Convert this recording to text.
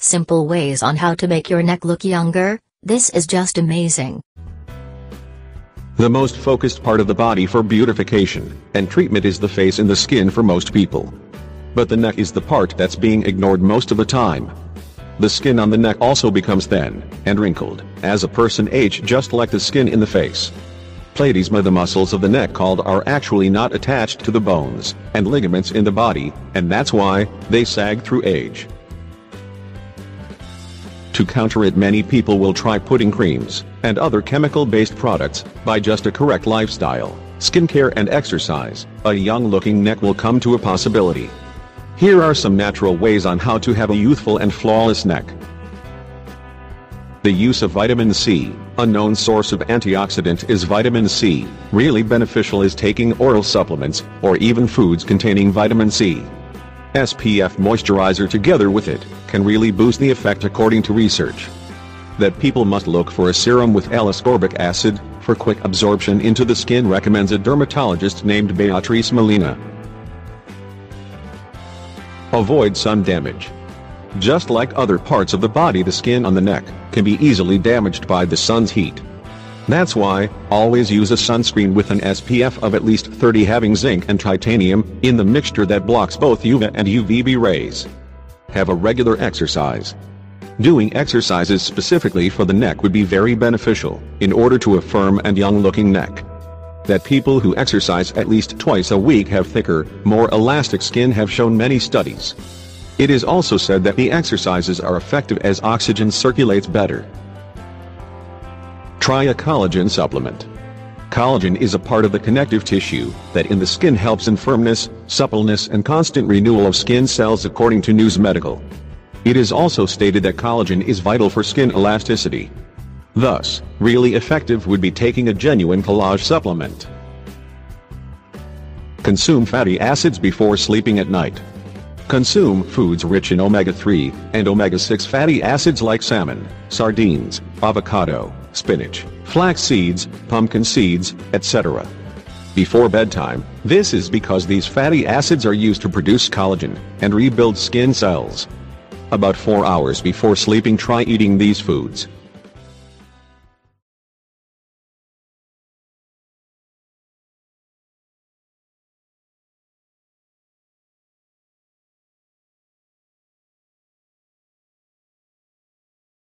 Simple ways on how to make your neck look younger, this is just amazing. The most focused part of the body for beautification and treatment is the face and the skin for most people. But the neck is the part that's being ignored most of the time. The skin on the neck also becomes thin and wrinkled as a person ages just like the skin in the face. Platysma the muscles of the neck called are actually not attached to the bones and ligaments in the body, and that's why they sag through age. To counter it many people will try putting creams and other chemical-based products by just a correct lifestyle, skincare and exercise, a young-looking neck will come to a possibility. Here are some natural ways on how to have a youthful and flawless neck. The use of vitamin C, a known source of antioxidant is vitamin C, really beneficial is taking oral supplements, or even foods containing vitamin C. SPF moisturizer together with it, can really boost the effect according to research. That people must look for a serum with L-ascorbic acid, for quick absorption into the skin recommends a dermatologist named Beatrice Molina. Avoid sun damage. Just like other parts of the body the skin on the neck can be easily damaged by the sun's heat. That's why, always use a sunscreen with an SPF of at least 30 having zinc and titanium in the mixture that blocks both UVA and UVB rays. Have a regular exercise. Doing exercises specifically for the neck would be very beneficial in order to a firm and young-looking neck. That people who exercise at least twice a week have thicker, more elastic skin have shown many studies. It is also said that the exercises are effective as oxygen circulates better. Try a collagen supplement. Collagen is a part of the connective tissue that in the skin helps in firmness, suppleness and constant renewal of skin cells according to News Medical. It is also stated that collagen is vital for skin elasticity. Thus, really effective would be taking a genuine collagen supplement. Consume fatty acids before sleeping at night. Consume foods rich in omega-3 and omega-6 fatty acids like salmon, sardines, avocado, spinach, flax seeds, pumpkin seeds, etc. Before bedtime, this is because these fatty acids are used to produce collagen and rebuild skin cells. About 4 hours before sleeping try eating these foods.